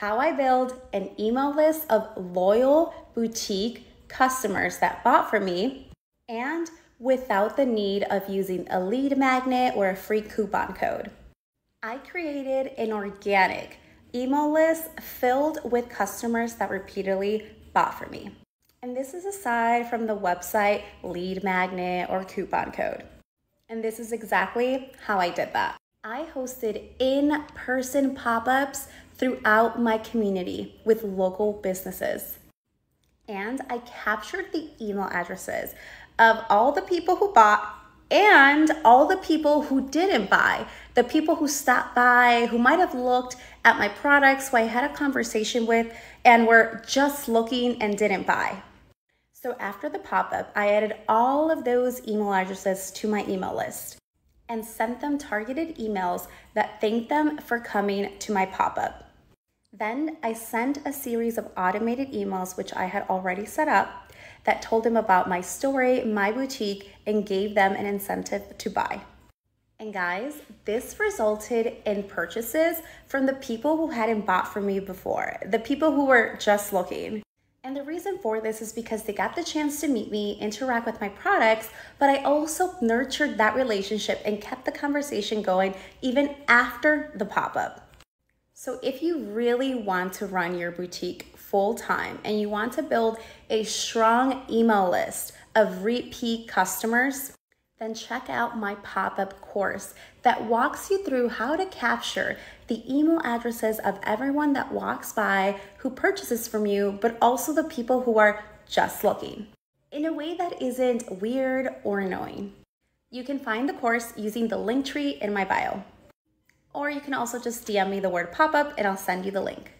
how I build an email list of loyal boutique customers that bought from me and without the need of using a lead magnet or a free coupon code. I created an organic email list filled with customers that repeatedly bought from me. And this is aside from the website lead magnet or coupon code. And this is exactly how I did that. I hosted in person pop ups throughout my community with local businesses. And I captured the email addresses of all the people who bought and all the people who didn't buy, the people who stopped by, who might have looked at my products, who I had a conversation with, and were just looking and didn't buy. So after the pop up, I added all of those email addresses to my email list and sent them targeted emails that thanked them for coming to my pop up. Then I sent a series of automated emails, which I had already set up, that told them about my story, my boutique, and gave them an incentive to buy. And guys, this resulted in purchases from the people who hadn't bought from me before, the people who were just looking. And the reason for this is because they got the chance to meet me, interact with my products, but I also nurtured that relationship and kept the conversation going even after the pop up. So, if you really want to run your boutique full time and you want to build a strong email list of repeat customers, then check out my pop up course that walks you through how to capture the email addresses of everyone that walks by who purchases from you, but also the people who are just looking in a way that isn't weird or annoying. You can find the course using the Linktree in my bio. Or you can also just DM me the word pop up and I'll send you the link.